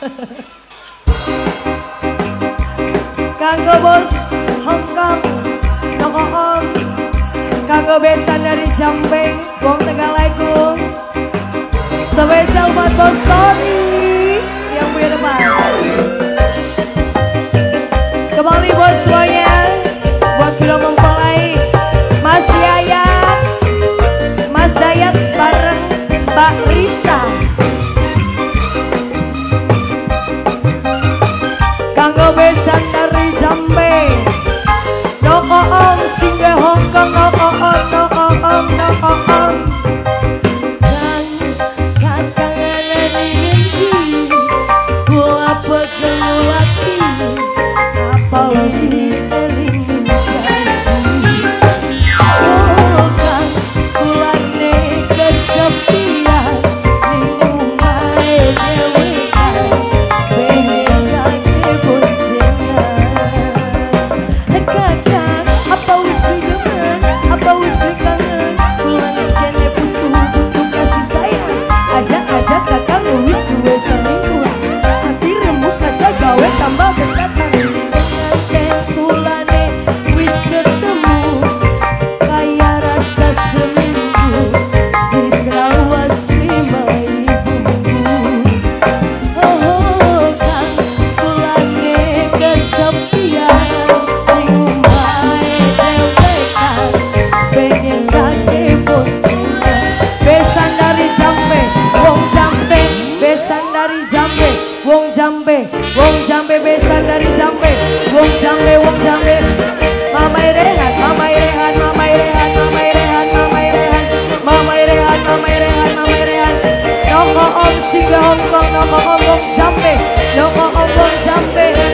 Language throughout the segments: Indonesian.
Kanggo bos Hongkong Toko Om Kanggo besan dari Jampeng Bong Tegalegung Sebesel buat bos Tony Yang punya depan Kembali bos semuanya Buat kilo mempelai Mas Yaya Mas Dayat bareng Mbak promesas Wong jambe besan dari jambe. Wong jambe wong jambe. Mama Irehan Mama Irehan Mama Irehan Mama Irehan Mama Irehan Mama Irehan Mama Irehan Mama Irehan Noko om single Hongkong Noko om wong jambe. Noko om wong jambe.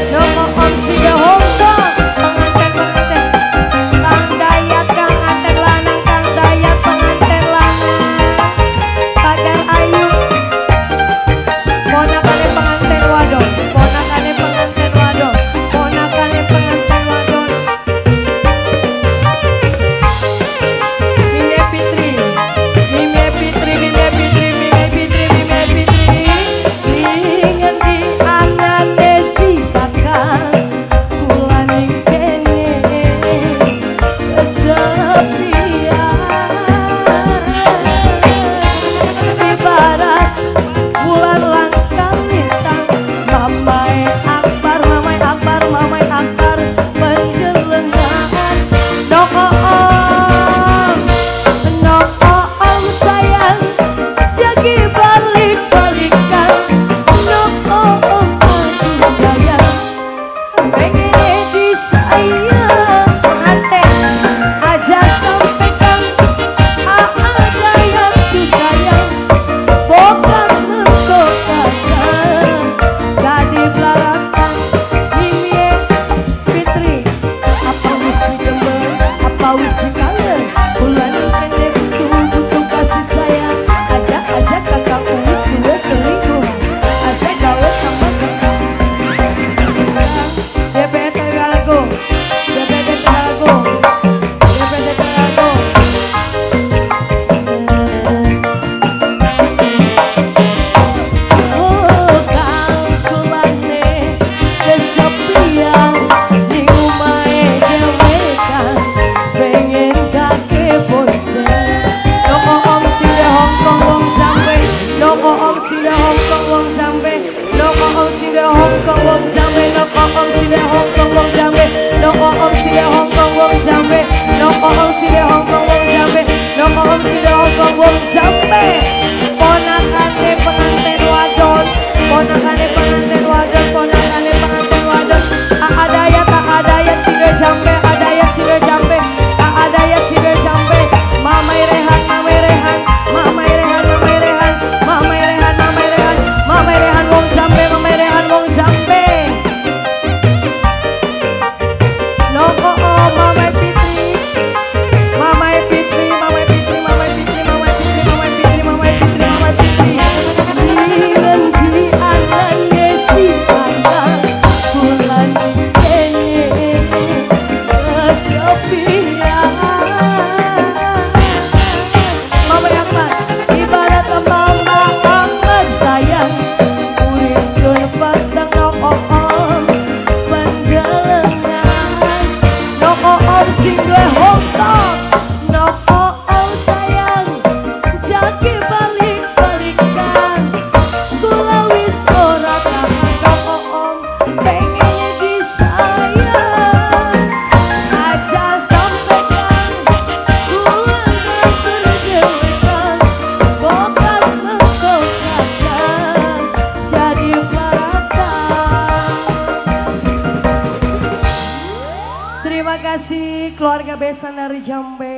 Kong. No, oh, Hong Kong Hong Kong Hong Kong Hong Kong pengantin wadon, pengantin keluarga besan dari Jambe.